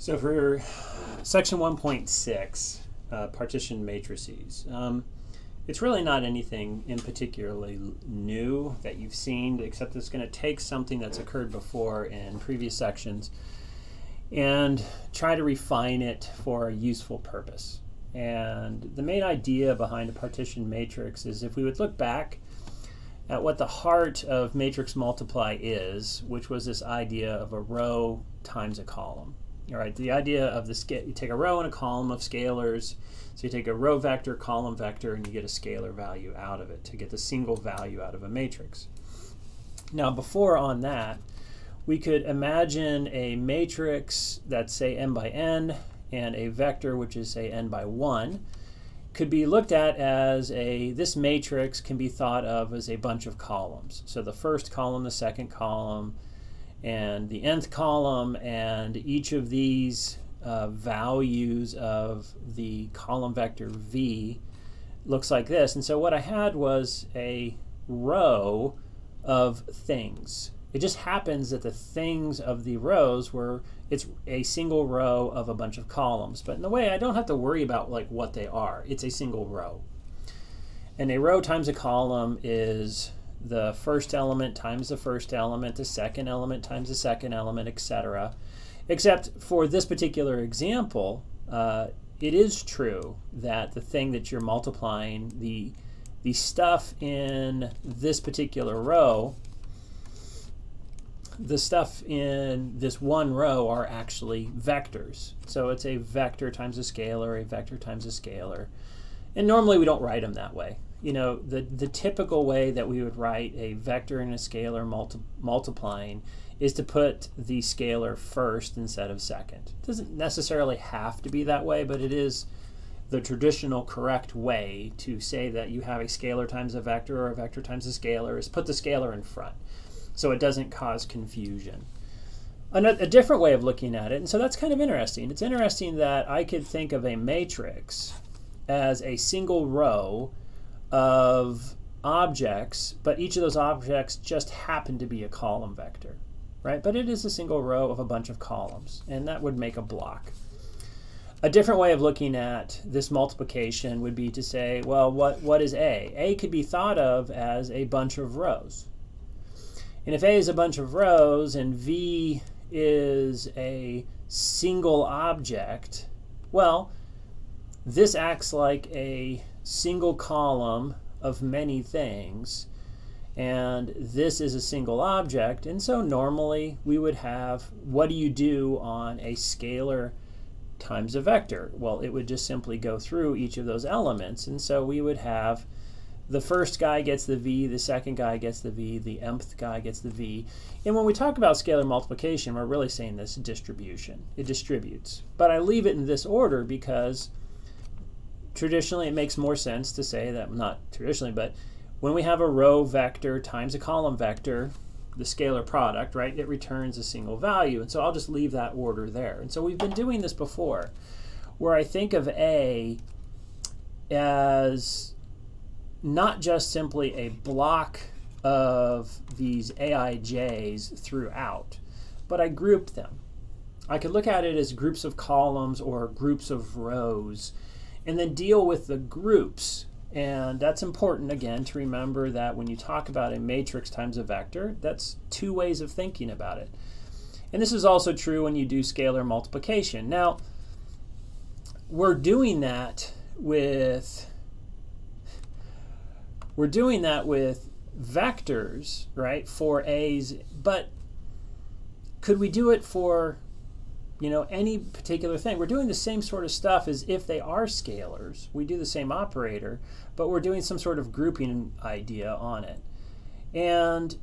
So for section 1.6, uh, partition matrices, um, it's really not anything in particularly new that you've seen, except it's going to take something that's occurred before in previous sections and try to refine it for a useful purpose. And the main idea behind a partition matrix is if we would look back at what the heart of matrix multiply is, which was this idea of a row times a column. All right, the idea of the scale, you take a row and a column of scalars. So you take a row vector, column vector, and you get a scalar value out of it to get the single value out of a matrix. Now, before on that, we could imagine a matrix that's say n by n and a vector which is say n by 1 could be looked at as a this matrix can be thought of as a bunch of columns. So the first column, the second column, and the nth column, and each of these uh, values of the column vector v looks like this. And so what I had was a row of things. It just happens that the things of the rows were it's a single row of a bunch of columns. But in a way, I don't have to worry about like what they are. It's a single row. And a row times a column is the first element times the first element, the second element times the second element, etc. Except for this particular example, uh, it is true that the thing that you're multiplying, the, the stuff in this particular row, the stuff in this one row are actually vectors. So it's a vector times a scalar, a vector times a scalar. And normally we don't write them that way you know, the, the typical way that we would write a vector and a scalar multi multiplying is to put the scalar first instead of second. It doesn't necessarily have to be that way, but it is the traditional correct way to say that you have a scalar times a vector or a vector times a scalar is put the scalar in front so it doesn't cause confusion. a different way of looking at it, and so that's kind of interesting. It's interesting that I could think of a matrix as a single row of objects, but each of those objects just happen to be a column vector, right? But it is a single row of a bunch of columns, and that would make a block. A different way of looking at this multiplication would be to say, well, what, what is A? A could be thought of as a bunch of rows. And if A is a bunch of rows and V is a single object, well, this acts like a single column of many things and this is a single object and so normally we would have what do you do on a scalar times a vector well it would just simply go through each of those elements and so we would have the first guy gets the v, the second guy gets the v, the mth guy gets the v. And when we talk about scalar multiplication, we're really saying this distribution. It distributes. But I leave it in this order because traditionally it makes more sense to say that, not traditionally, but when we have a row vector times a column vector, the scalar product, right, it returns a single value. And so I'll just leave that order there. And so we've been doing this before, where I think of A as not just simply a block of these AIJs throughout, but I group them. I could look at it as groups of columns or groups of rows and then deal with the groups. And that's important, again, to remember that when you talk about a matrix times a vector, that's two ways of thinking about it. And this is also true when you do scalar multiplication. Now, we're doing that with we're doing that with vectors, right, for a's, but could we do it for you know, any particular thing. We're doing the same sort of stuff as if they are scalars. We do the same operator, but we're doing some sort of grouping idea on it. And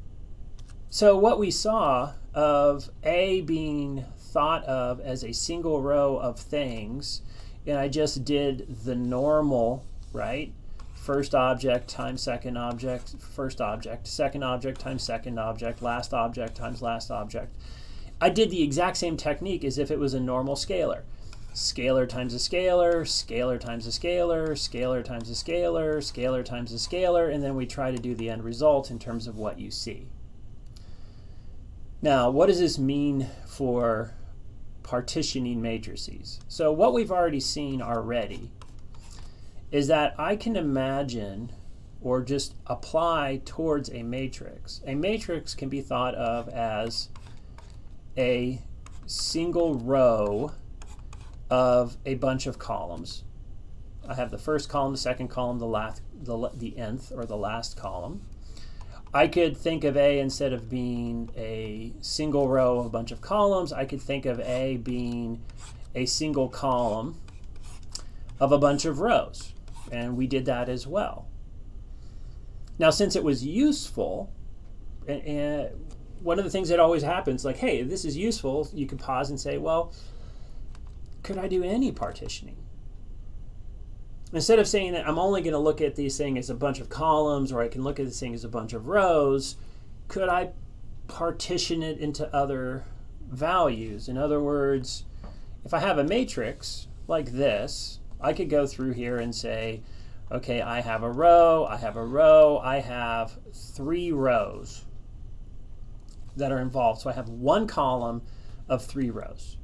so what we saw of A being thought of as a single row of things, and I just did the normal, right? First object times second object, first object, second object times second object, last object times last object. I did the exact same technique as if it was a normal scalar. Scalar times a scalar, scalar times a scalar, scalar times a scalar, scalar times a scalar, and then we try to do the end result in terms of what you see. Now, what does this mean for partitioning matrices. So what we've already seen already is that I can imagine or just apply towards a matrix. A matrix can be thought of as a single row of a bunch of columns. I have the first column, the second column, the last, the, the nth or the last column. I could think of A instead of being a single row of a bunch of columns, I could think of A being a single column of a bunch of rows. And we did that as well. Now, since it was useful, and, one of the things that always happens, like, hey, this is useful, you can pause and say, well, could I do any partitioning? Instead of saying that I'm only going to look at these things as a bunch of columns or I can look at this thing as a bunch of rows, could I partition it into other values? In other words, if I have a matrix like this, I could go through here and say, okay, I have a row, I have a row, I have three rows that are involved. So I have one column of three rows.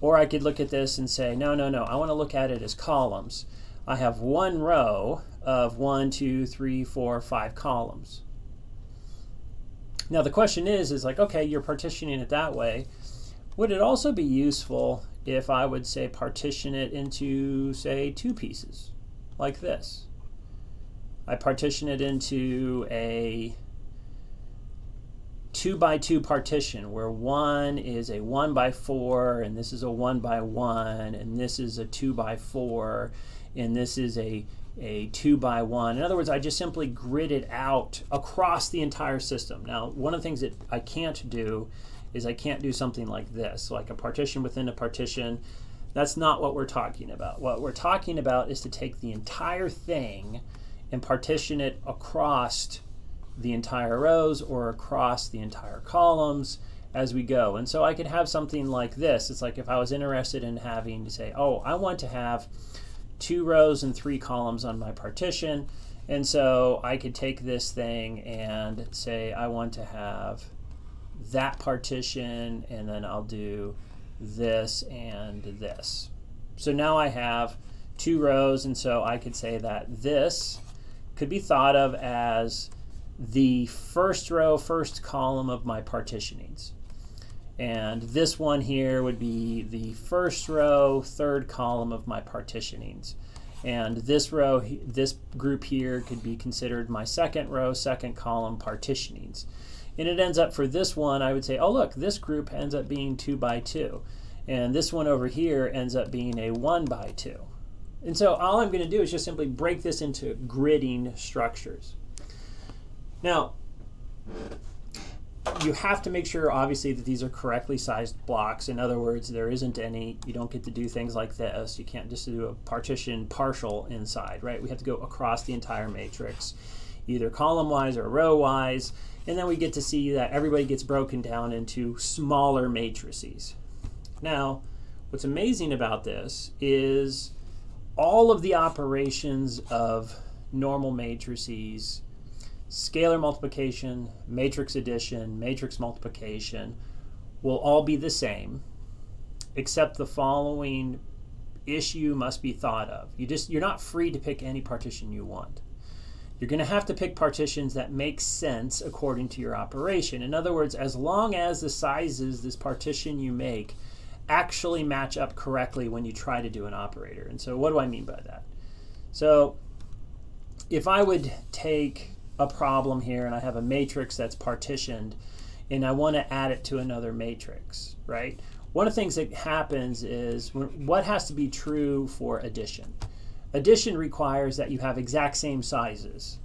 Or I could look at this and say, no, no, no, I want to look at it as columns. I have one row of one, two, three, four, five columns. Now the question is, is like, okay, you're partitioning it that way. Would it also be useful if I would say partition it into, say, two pieces, like this? I partition it into a two by two partition where one is a one by four and this is a one by one and this is a two by four and this is a, a two by one. In other words, I just simply grid it out across the entire system. Now, one of the things that I can't do is I can't do something like this, like a partition within a partition. That's not what we're talking about. What we're talking about is to take the entire thing and partition it across the entire rows or across the entire columns as we go. And so I could have something like this. It's like if I was interested in having to say, oh, I want to have two rows and three columns on my partition. And so I could take this thing and say I want to have that partition and then I'll do this and this. So now I have two rows and so I could say that this could be thought of as the first row, first column of my partitionings. And this one here would be the first row, third column of my partitionings. And this row, this group here could be considered my second row, second column partitionings. And it ends up for this one, I would say, oh look, this group ends up being two by two. And this one over here ends up being a one by two. And so all I'm going to do is just simply break this into gridding structures. Now, you have to make sure, obviously, that these are correctly sized blocks. In other words, there isn't any, you don't get to do things like this. You can't just do a partition partial inside, right? We have to go across the entire matrix, either column-wise or row-wise. And then we get to see that everybody gets broken down into smaller matrices. Now, what's amazing about this is all of the operations of normal matrices scalar multiplication, matrix addition, matrix multiplication will all be the same, except the following issue must be thought of. You just you're not free to pick any partition you want. You're going to have to pick partitions that make sense according to your operation. In other words, as long as the sizes this partition you make actually match up correctly when you try to do an operator. And so what do I mean by that? So if I would take a problem here and I have a matrix that's partitioned and I want to add it to another matrix, right? One of the things that happens is what has to be true for addition? Addition requires that you have exact same sizes.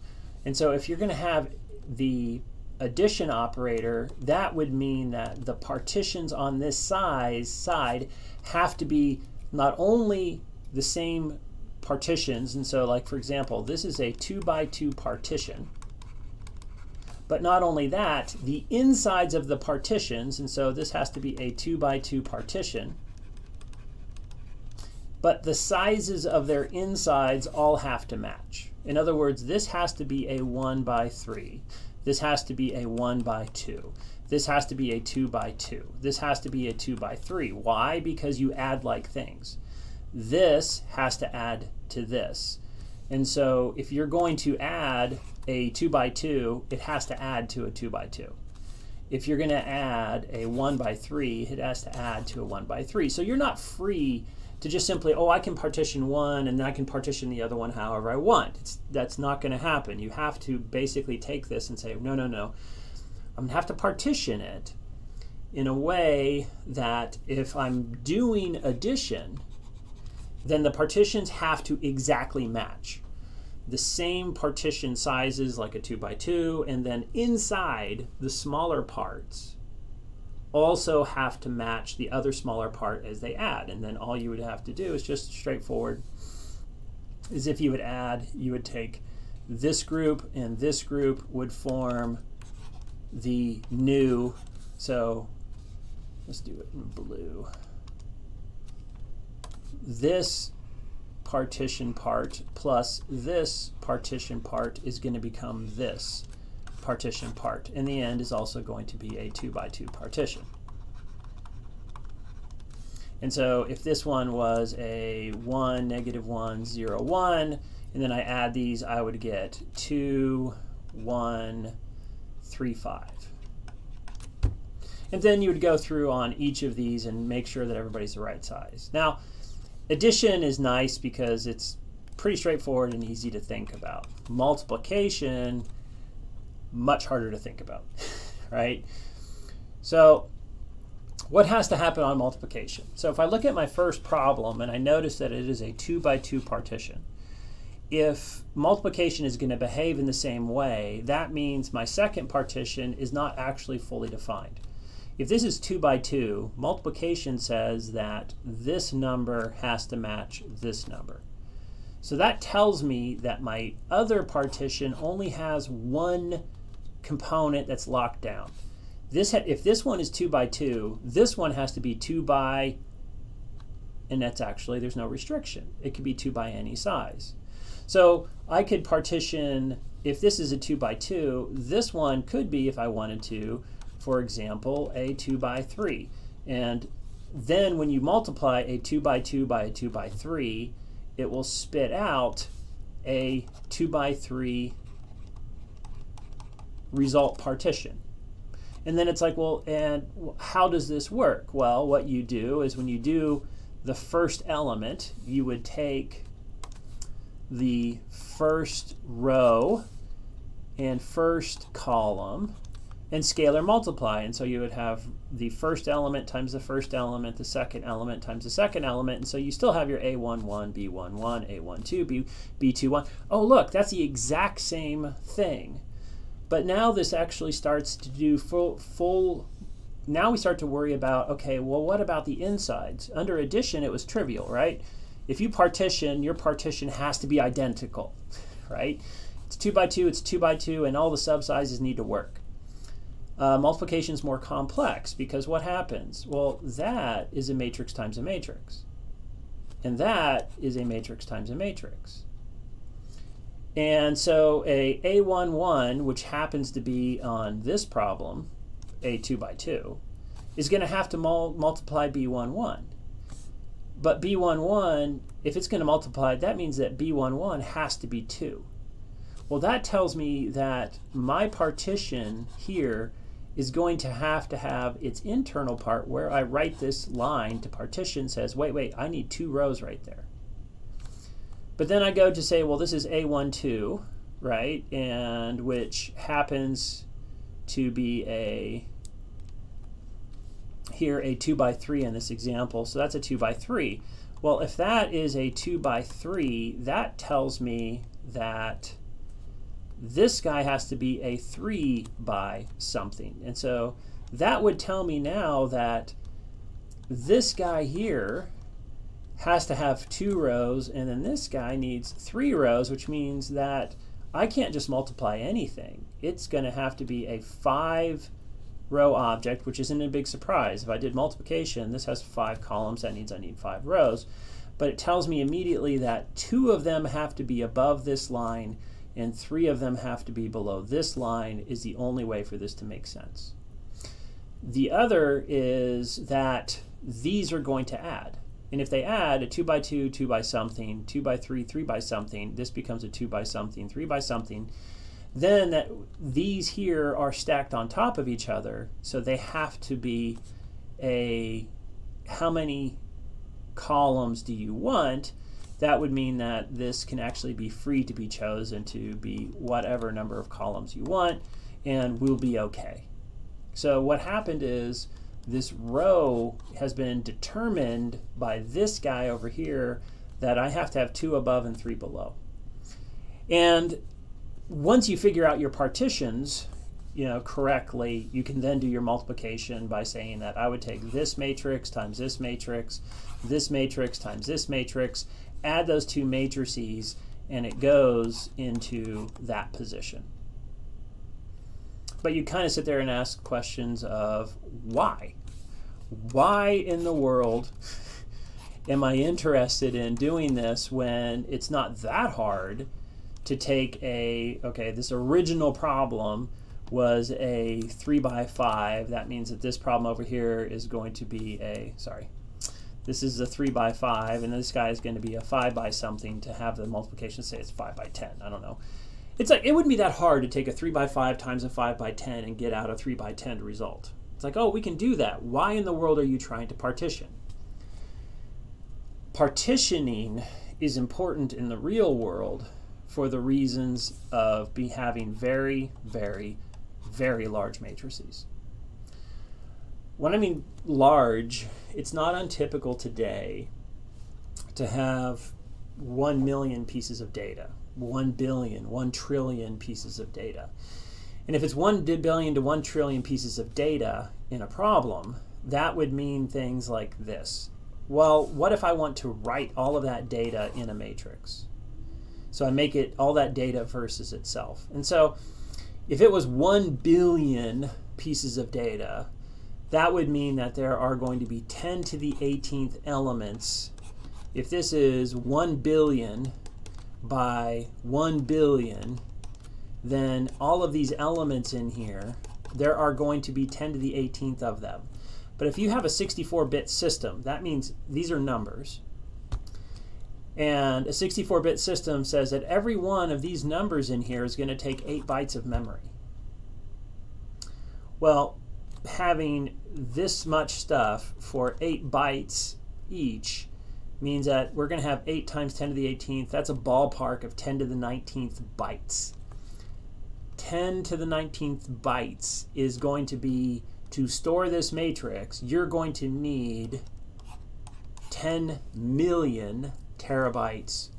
And so if you're going to have the addition operator, that would mean that the partitions on this size side have to be not only the same partitions, and so like for example, this is a two by two partition, but not only that, the insides of the partitions, and so this has to be a 2 by 2 partition, but the sizes of their insides all have to match. In other words, this has to be a 1 by 3. This has to be a 1 by 2. this has to be a 2 by 2. This has to be a 2 by 3. Why? Because you add like things. This has to add to this. And so if you're going to add a 2 by 2, it has to add to a 2 by 2. If you're going to add a 1 by 3, it has to add to a 1 by 3. So you're not free to just simply, oh, I can partition one and then I can partition the other one however I want. It's, that's not going to happen. You have to basically take this and say, no, no, no. I'm going to have to partition it in a way that if I'm doing addition, then the partitions have to exactly match. The same partition sizes like a 2 by 2 and then inside the smaller parts also have to match the other smaller part as they add. And then all you would have to do is just straightforward is if you would add, you would take this group and this group would form the new, so let's do it in blue. This partition part plus this partition part is going to become this partition part. In the end is also going to be a 2 by 2 partition. And so if this one was a 1, negative 1, 0, 1, and then I add these, I would get 2, 1, 3, 5. And then you would go through on each of these and make sure that everybody's the right size. Now, addition is nice because it's pretty straightforward and easy to think about. Multiplication, much harder to think about, right? So what has to happen on multiplication? So if I look at my first problem and I notice that it is a 2 by 2 partition, if multiplication is going to behave in the same way, that means my second partition is not actually fully defined. If this is 2 by 2, multiplication says that this number has to match this number. So that tells me that my other partition only has one component that's locked down. This if this one is 2 by 2, this one has to be 2 by, and that's actually, there's no restriction. It could be 2 by any size. So I could partition, if this is a 2 by 2, this one could be, if I wanted to, for example, a 2 by 3. And then when you multiply a 2 by 2 by a 2 by 3, it will spit out a 2 by 3 result partition. And then it's like, well, and how does this work? Well, what you do is when you do the first element, you would take the first row and first column and scalar multiply. And so you would have the first element times the first element, the second element times the second element. And so you still have your A11, B11, A12, B, B21. Oh, look, that's the exact same thing. But now this actually starts to do full, full now we start to worry about, okay, well, what about the insides? Under addition, it was trivial, right? if you partition, your partition has to be identical, right? It's two by two, it's two by two, and all the subsizes need to work. Uh, multiplication is more complex because what happens? Well, that is a matrix times a matrix. And that is a matrix times a matrix. And so a A11, which happens to be on this problem, a 2 by 2, is going to have to mul multiply B11. But B11, if it's going to multiply, that means that B11 has to be 2. Well, that tells me that my partition here is going to have to have its internal part where I write this line to partition says, wait, wait, I need two rows right there. But then I go to say, well, this is A12, right? And which happens to be a here a 2 by 3 in this example, so that's a 2 by 3. Well, if that is a 2 by 3, that tells me that this guy has to be a 3 by something. And so that would tell me now that this guy here has to have two rows, and then this guy needs three rows, which means that I can't just multiply anything. It's going to have to be a 5 row object, which isn't a big surprise. If I did multiplication, this has five columns, that means I need five rows. But it tells me immediately that two of them have to be above this line and three of them have to be below this line is the only way for this to make sense. The other is that these are going to add. And if they add a 2 by 2, 2 by something, 2 by 3, 3 by something, this becomes a 2 by something, 3 by something, then that these here are stacked on top of each other, so they have to be a how many columns do you want? That would mean that this can actually be free to be chosen to be whatever number of columns you want, and we'll be okay. So what happened is this row has been determined by this guy over here that I have to have two above and three below. And once you figure out your partitions, you know, correctly, you can then do your multiplication by saying that I would take this matrix times this matrix, this matrix times this matrix, add those two matrices, and it goes into that position. But you kind of sit there and ask questions of why? Why in the world am I interested in doing this when it's not that hard to take a, okay, this original problem was a 3 by 5. That means that this problem over here is going to be a, sorry, this is a 3 by 5, and this guy is going to be a 5 by something to have the multiplication say it's 5 by 10. I don't know. It's like, it wouldn't be that hard to take a 3 by 5 times a 5 by 10 and get out a 3 by 10 result. It's like, oh, we can do that. Why in the world are you trying to partition? Partitioning is important in the real world for the reasons of be having very, very, very large matrices. When I mean large, it's not untypical today to have 1 million pieces of data, 1 billion, 1 trillion pieces of data. And if it's 1 billion to 1 trillion pieces of data in a problem, that would mean things like this. Well, what if I want to write all of that data in a matrix? So I make it all that data versus itself. And so if it was 1 billion pieces of data, that would mean that there are going to be 10 to the 18th elements. If this is 1 billion by 1 billion, then all of these elements in here, there are going to be 10 to the 18th of them. But if you have a 64-bit system, that means these are numbers. And a 64-bit system says that every one of these numbers in here is going to take 8 bytes of memory. Well, having this much stuff for 8 bytes each means that we're going to have 8 times 10 to the 18th. That's a ballpark of 10 to the 19th bytes. 10 to the 19th bytes is going to be, to store this matrix, you're going to need 10 million terabytes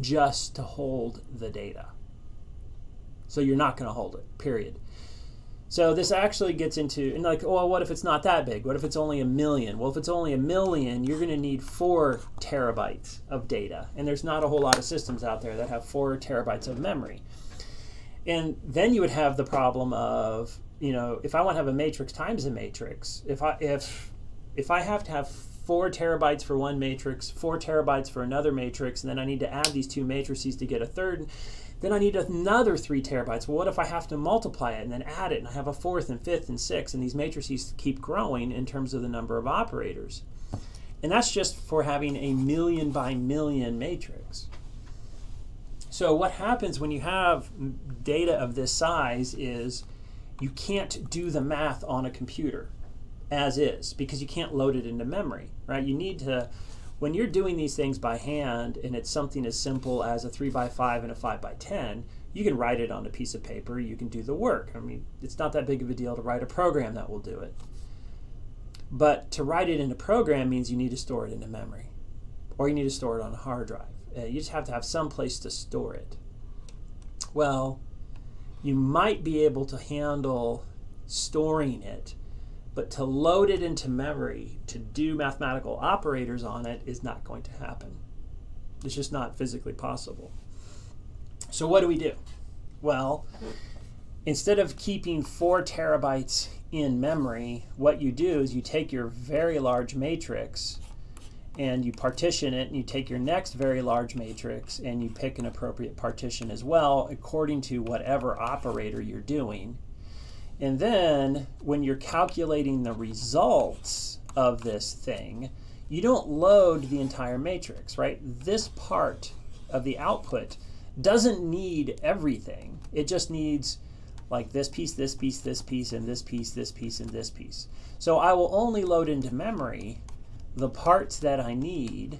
just to hold the data. So you're not going to hold it, period. So this actually gets into, and like, oh, well, what if it's not that big? What if it's only a million? Well, if it's only a million, you're going to need four terabytes of data. And there's not a whole lot of systems out there that have four terabytes of memory. And then you would have the problem of, you know, if I want to have a matrix times a matrix, if I if if I have to have four terabytes for one matrix, four terabytes for another matrix, and then I need to add these two matrices to get a third, then I need another three terabytes. Well, what if I have to multiply it and then add it, and I have a fourth and fifth and sixth, and these matrices keep growing in terms of the number of operators. And that's just for having a million by million matrix. So what happens when you have data of this size is you can't do the math on a computer as is because you can't load it into memory, right? You need to, when you're doing these things by hand and it's something as simple as a 3 by 5 and a 5 by 10, you can write it on a piece of paper, you can do the work. I mean, it's not that big of a deal to write a program that will do it. But to write it in a program means you need to store it into memory or you need to store it on a hard drive. Uh, you just have to have some place to store it. Well, you might be able to handle storing it, but to load it into memory to do mathematical operators on it is not going to happen. It's just not physically possible. So, what do we do? Well, instead of keeping four terabytes in memory, what you do is you take your very large matrix and you partition it and you take your next very large matrix and you pick an appropriate partition as well according to whatever operator you're doing And then when you're calculating the results of this thing, you don't load the entire matrix, right? This part of the output doesn't need everything. It just needs like this piece, this piece, this piece, and this piece, this piece, and this piece. So I will only load into memory the parts that I need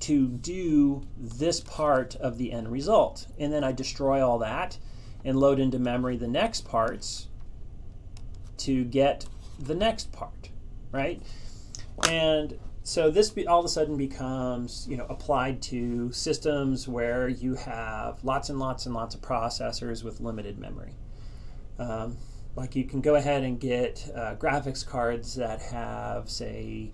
to do this part of the end result. And then I destroy all that and load into memory the next parts to get the next part, right? And so this be, all of a sudden becomes, you know, applied to systems where you have lots and lots and lots of processors with limited memory. Um, like you can go ahead and get uh, graphics cards that have, say,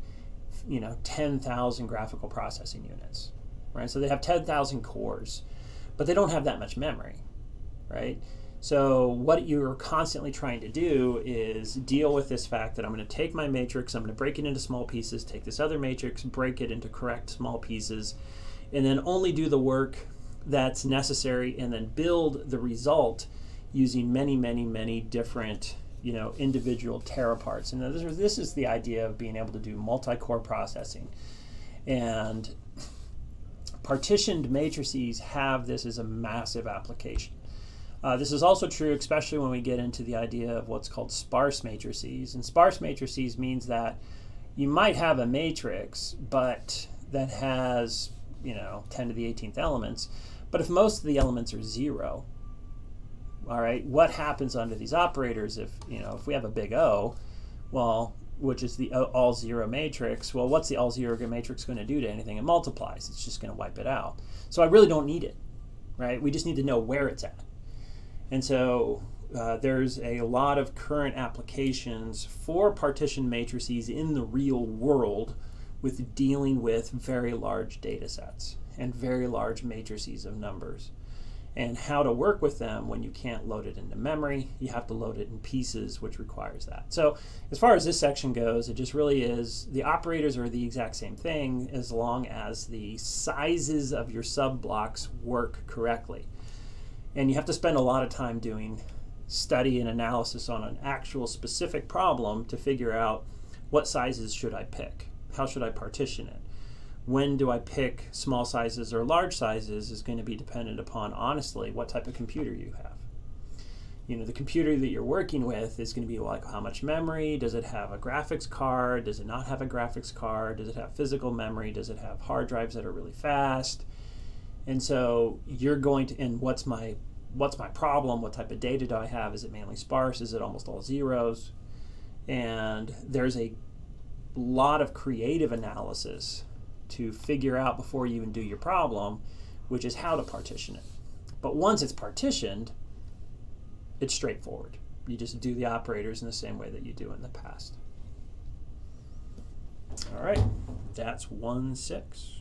you know, 10,000 graphical processing units, right? So they have 10,000 cores, but they don't have that much memory, right? So what you're constantly trying to do is deal with this fact that I'm going to take my matrix, I'm going to break it into small pieces, take this other matrix, break it into correct small pieces, and then only do the work that's necessary and then build the result using many, many, many different you know individual tera parts. And this, this is the idea of being able to do multi-core processing. And partitioned matrices have this as a massive application. Uh, this is also true, especially when we get into the idea of what's called sparse matrices. And sparse matrices means that you might have a matrix, but that has, you know, 10 to the 18th elements. But if most of the elements are zero, all right, what happens under these operators if, you know, if we have a big O, well, which is the all zero matrix, well, what's the all zero matrix going to do to anything? It multiplies. It's just going to wipe it out. So I really don't need it, right? We just need to know where it's at. And so uh, there's a lot of current applications for partition matrices in the real world with dealing with very large data sets and very large matrices of numbers and how to work with them when you can't load it into memory. You have to load it in pieces, which requires that. So as far as this section goes, it just really is the operators are the exact same thing as long as the sizes of your sub blocks work correctly and you have to spend a lot of time doing study and analysis on an actual specific problem to figure out what sizes should I pick? How should I partition it? When do I pick small sizes or large sizes is going to be dependent upon, honestly, what type of computer you have. You know, the computer that you're working with is going to be like how much memory? Does it have a graphics card? Does it not have a graphics card? Does it have physical memory? Does it have hard drives that are really fast? And so you're going to, and what's my what's my problem? What type of data do I have? Is it mainly sparse? Is it almost all zeros? And there's a lot of creative analysis to figure out before you even do your problem, which is how to partition it. But once it's partitioned, it's straightforward. You just do the operators in the same way that you do in the past. All right, that's 1 6.